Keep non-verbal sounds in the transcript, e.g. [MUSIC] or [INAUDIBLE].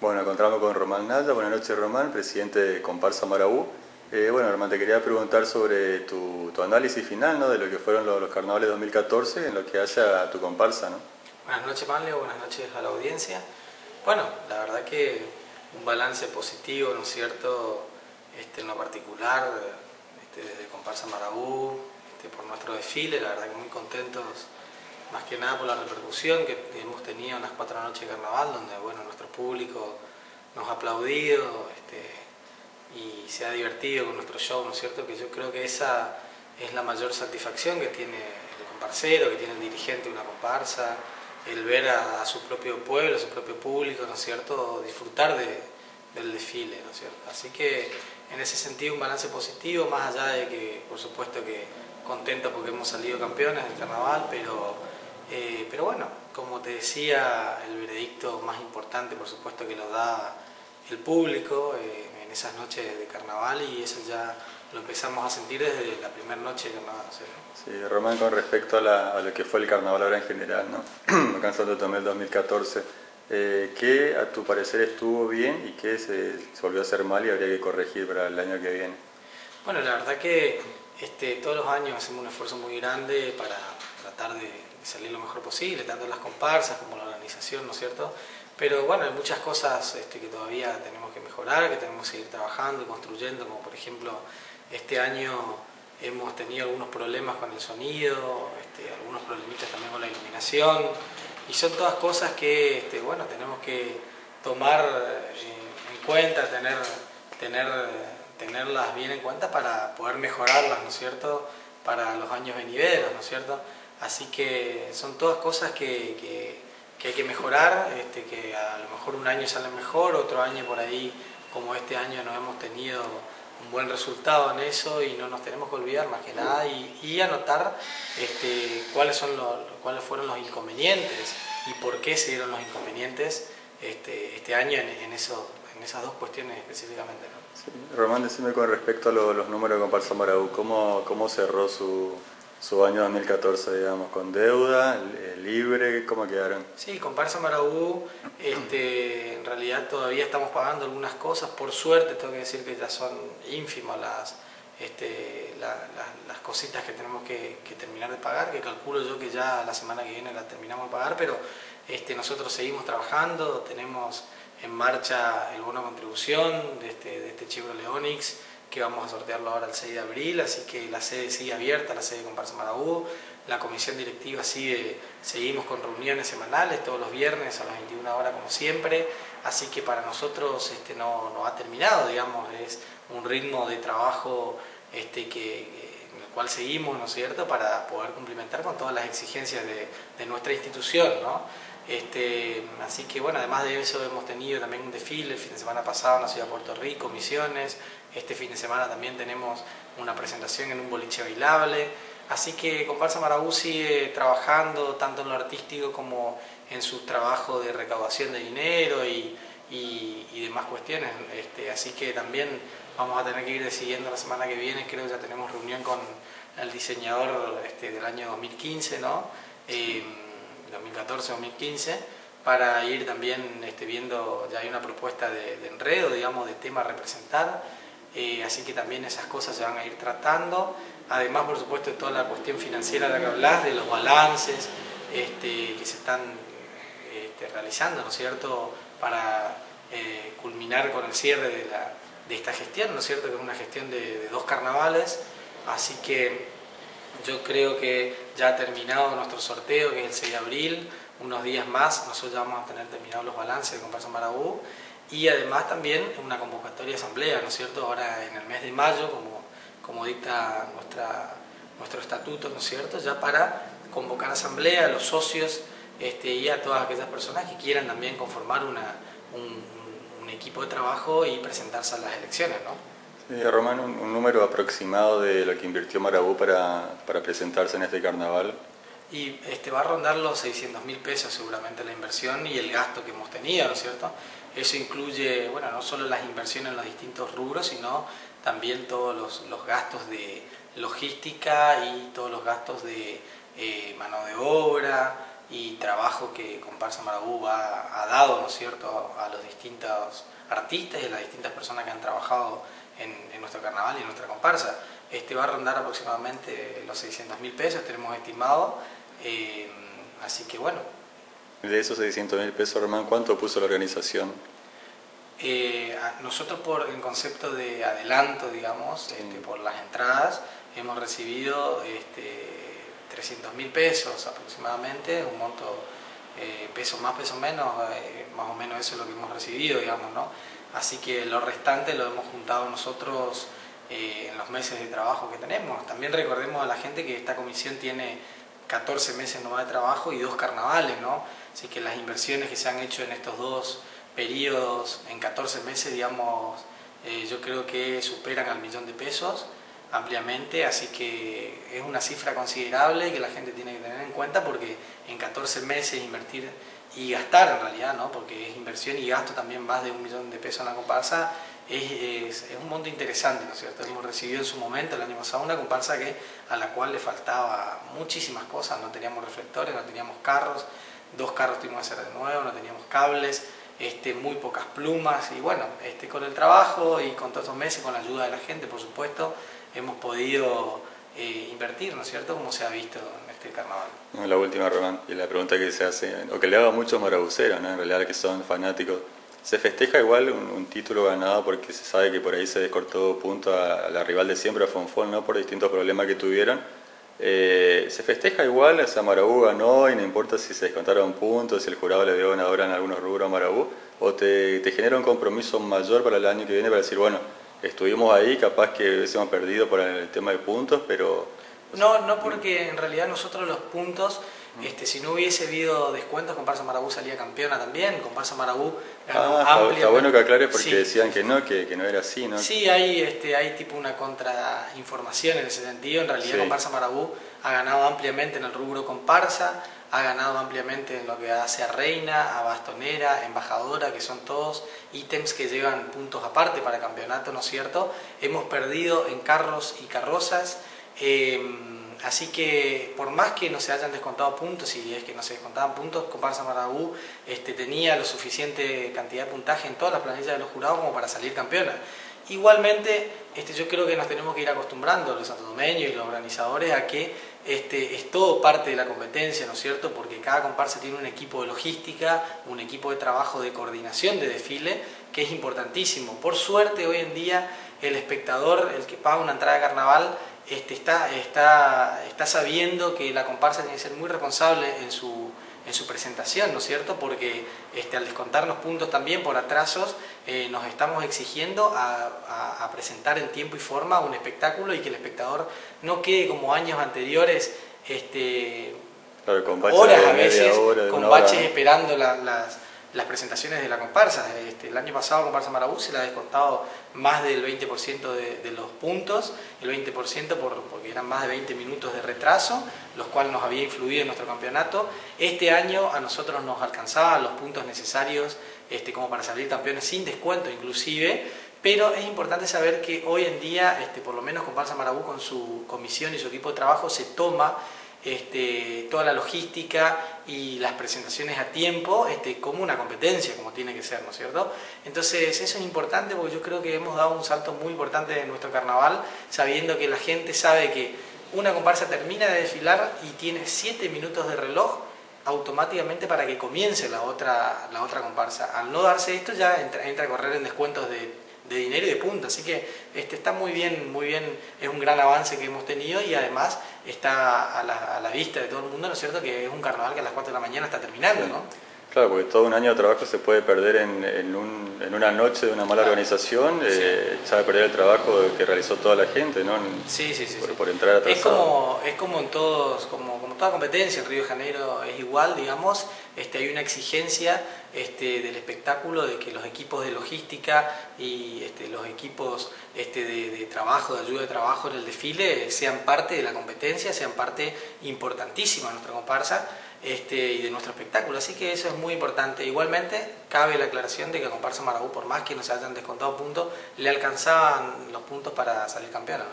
Bueno, encontramos con Román Naya. Buenas noches, Román, presidente de Comparsa Marabú. Eh, bueno, Román, te quería preguntar sobre tu, análisis final ¿no? de lo que fueron los, carnavales 2014 en lo que haya a tu comparsa. ¿no? Buenas noches, Manlio. Buenas noches a la audiencia. Bueno, la verdad que un balance positivo, ¿no es cierto? Este, en lo particular, este, de Comparsa Marabú, este, por nuestro desfile, la verdad que muy contentos más que nada por la repercusión que hemos tenido en las cuatro noches de carnaval, donde bueno, nuestro público nos ha aplaudido este, y se ha divertido con nuestro show, ¿no es cierto? Que yo creo que esa es la mayor satisfacción que tiene el comparsero, que tiene el dirigente de una comparsa, el ver a, su propio pueblo, a su propio público, ¿no es cierto? Disfrutar del desfile, ¿no es cierto? Así que en ese sentido un balance positivo, más allá de que, por supuesto que contento porque hemos salido campeones del carnaval, pero como te decía, el veredicto más importante por supuesto que lo da el público eh, en esas noches de carnaval y eso ya lo empezamos a sentir desde la primera noche de carnaval. Sí, Román, con respecto a, lo que fue el carnaval ahora en general, ¿no? [CLEARS THROAT] alcanzando también el 2014, eh, ¿qué a tu parecer estuvo bien y qué se, se, volvió a hacer mal y habría que corregir para el año que viene? Bueno, la verdad que este, todos los años hacemos un esfuerzo muy grande para tratar de salir lo mejor posible, tanto las comparsas como la organización, ¿no es cierto? Pero bueno, hay muchas cosas este, que todavía tenemos que mejorar, que tenemos que seguir trabajando y construyendo, como por ejemplo, este año hemos tenido algunos problemas con el sonido, este, algunos problemitas también con la iluminación, y son todas cosas que, este, bueno, tenemos que tomar eh, en cuenta, tener, tener, tenerlas bien en cuenta para poder mejorarlas, ¿no es cierto?, para los años venideros, ¿no es cierto?, Así que son todas cosas que, hay que mejorar, este, que a lo mejor un año sale mejor, otro año por ahí, como este año no hemos tenido un buen resultado en eso y no nos tenemos que olvidar más que nada y, anotar este, cuáles, son los, cuáles fueron los inconvenientes y por qué se dieron los inconvenientes este, este año en, eso, en esas dos cuestiones específicamente. Román, decime con respecto a los números de Comparsa Marabú, ¿cómo, ¿cómo cerró su, su año 2014, digamos, con deuda, libre, ¿cómo quedaron? Sí, comparsa Marabú, este, en realidad todavía estamos pagando algunas cosas, por suerte tengo que decir que ya son ínfimas las, este, las cositas que tenemos que, terminar de pagar, que calculo yo que ya la semana que viene las terminamos de pagar, pero este, nosotros seguimos trabajando, tenemos en marcha el bono contribución de este, de este Chevrolet Onix, que vamos a sortearlo ahora el 6 de abril, así que la sede sigue abierta, la sede de Comparsa Marabú, la comisión directiva sigue, seguimos con reuniones semanales todos los viernes a las 21 horas como siempre, así que para nosotros este, no, no ha terminado, digamos, es un ritmo de trabajo este, que, en el cual seguimos, ¿no es cierto?, para poder cumplimentar con todas las exigencias de, de nuestra institución, ¿no? Este, así que bueno, además de eso hemos tenido también un desfile el fin de semana pasado en la ciudad de Puerto Rico, Misiones, este fin de semana también tenemos una presentación en un boliche bailable, así que Comparsa Marabú sigue trabajando tanto en lo artístico como en su trabajo de recaudación de dinero y, demás cuestiones, este, así que también vamos a tener que ir decidiendo la semana que viene, creo que ya tenemos reunión con el diseñador este, del año 2015, ¿no? Eh, 2014-2015 para ir también este, viendo, ya hay una propuesta de, enredo, digamos, de tema a eh, así que también esas cosas se van a ir tratando, además por supuesto toda la cuestión financiera de la que hablas, de los balances este, que se están este, realizando, ¿no es cierto?, para eh, culminar con el cierre de, esta gestión, ¿no es cierto?, que es una gestión de dos carnavales, así que yo creo que ya ha terminado nuestro sorteo, que es el 6 de abril, unos días más nosotros ya vamos a tener terminados los balances de Comparsa Marabú y además también una convocatoria de asamblea, ¿no es cierto? Ahora en el mes de mayo, como, como dicta nuestra, nuestro estatuto, ¿no es cierto? Ya para convocar asamblea a los socios este, y a todas aquellas personas que quieran también conformar una, un, un equipo de trabajo y presentarse a las elecciones, ¿no? Sí, Román, un, número aproximado de lo que invirtió Marabú para, para presentarse en este carnaval. Y este, va a rondar los 600 mil pesos seguramente la inversión y el gasto que hemos tenido, ¿no es cierto? Eso incluye, bueno, no solo las inversiones en los distintos rubros, sino también todos los, los gastos de logística y todos los gastos de eh, mano de obra, y trabajo que Comparsa Marabú ha, dado, ¿no es cierto?, a los distintos artistas y a las distintas personas que han trabajado en, nuestro carnaval y en nuestra comparsa. Este va a rondar aproximadamente los 600 mil pesos, tenemos estimado, eh, así que bueno. De esos 600 mil pesos, Román, ¿cuánto puso la organización? Eh, nosotros por en concepto de adelanto, digamos, este, por las entradas, hemos recibido este, 300 mil pesos aproximadamente, un monto eh, peso más, peso menos, eh, más o menos eso es lo que hemos recibido, digamos, ¿no? Así que lo restante lo hemos juntado nosotros eh, en los meses de trabajo que tenemos. También recordemos a la gente que esta comisión tiene 14 meses nomás de trabajo y dos carnavales, ¿no? Así que las inversiones que se han hecho en estos dos periodos, en 14 meses, digamos, yo creo que superan al millón de pesos ampliamente, así que es una cifra considerable que la gente tiene que tener en cuenta porque en 14 meses invertir y gastar en realidad, ¿no? porque es inversión y gasto también más de un millón de pesos en la comparsa, es, un monto interesante, ¿no es cierto? Hemos recibido en su momento, el año pasado, una comparsa que, a la cual le faltaba muchísimas cosas, no teníamos reflectores, no teníamos carros, dos carros tuvimos que hacer de nuevo, no teníamos cables, este, muy pocas plumas y bueno, este, con el trabajo y con todos estos meses, con la ayuda de la gente, por supuesto, hemos podido eh, invertir, ¿no es cierto?, como se ha visto este la última, Román, y la pregunta que se hace, o que le hago a muchos marabuceros, ¿no? en realidad que son fanáticos, ¿se festeja igual un, título ganado porque se sabe que por ahí se descortó punto a, la rival de siempre, a Fonfon, ¿no? por distintos problemas que tuvieron? Eh, ¿Se festeja igual? O Marabú ganó y no importa si se descontaron puntos, si el jurado le dio ganadora en algunos rubros a Marabú, o te, te genera un compromiso mayor para el año que viene para decir, bueno, estuvimos ahí, capaz que hubiésemos perdido por el tema de puntos, pero... No, no porque en realidad nosotros los puntos, este, si no hubiese habido descuentos, Comparsa Marabú salía campeona también, Comparsa Marabú ganó ah, Está bueno que aclares porque decían que no, que, que, no era así, ¿no? Sí, hay, este, hay tipo una contrainformación en ese sentido, en realidad Comparsa Marabú ha ganado ampliamente en el rubro Comparsa, ha ganado ampliamente en lo que hace a reina, a bastonera, embajadora, que son todos ítems que llevan puntos aparte para campeonato, ¿no es cierto? Hemos perdido en carros y carrozas, em, así que por más que no se hayan descontado puntos, y es que no se descontaban puntos, Comparsa Marabú este, tenía lo suficiente cantidad de puntaje en todas las planillas de los jurados como para salir campeona. Igualmente, este, yo creo que nos tenemos que ir acostumbrando, los santodomeños y los organizadores, a que este, es todo parte de la competencia, ¿no es cierto? Porque cada comparsa tiene un equipo de logística, un equipo de trabajo de coordinación de desfile, que es importantísimo. Por suerte, hoy en día, el espectador, el que paga una entrada de carnaval, este, está, está, está sabiendo que la comparsa tiene que ser muy responsable en su en su presentación, ¿no es cierto? Porque este, al descontarnos puntos también por atrasos, eh, nos estamos exigiendo a, a, presentar en tiempo y forma un espectáculo y que el espectador no quede como años anteriores, este, horas a veces, con baches esperando las las presentaciones de la comparsa. Este, el año pasado comparsa Marabú se le ha descontado más del 20% de, los puntos, el 20% por, porque eran más de 20 minutos de retraso, los cuales nos había influido en nuestro campeonato. Este año a nosotros nos alcanzaban los puntos necesarios este, como para salir campeones sin descuento inclusive, pero es importante saber que hoy en día, este, por lo menos Comparsa Marabú con su comisión y su equipo de trabajo se toma este, toda la logística y las presentaciones a tiempo este, como una competencia, como tiene que ser, ¿no es cierto? Entonces eso es importante porque yo creo que hemos dado un salto muy importante en nuestro carnaval, sabiendo que la gente sabe que una comparsa termina de desfilar y tiene 7 minutos de reloj automáticamente para que comience la otra, la otra comparsa. Al no darse esto ya entra, entra a correr en descuentos de de dinero y de punta. Así que este, está muy bien, muy bien, es un gran avance que hemos tenido y además está a la, a la vista de todo el mundo, ¿no es cierto? Que es un carnaval que a las 4 de la mañana está terminando, ¿no? Claro, porque todo un año de trabajo se puede perder en, en, un, en una noche de una mala organización, eh, se va a perder el trabajo que realizó toda la gente, ¿no? Sí, sí, sí. Por, por entrar atrasado. Es como, es como en todos, como toda competencia, en Río de Janeiro es igual, digamos, este, hay una exigencia este, del espectáculo de que los equipos de logística y este, los equipos este, de, trabajo, de ayuda de trabajo en el desfile sean parte de la competencia, sean parte importantísima de nuestra comparsa este, y de nuestro espectáculo. Así que eso es muy importante. Igualmente, cabe la aclaración de que a Comparsa Marabú, por más que no se hayan descontado puntos, le alcanzaban los puntos para salir campeona.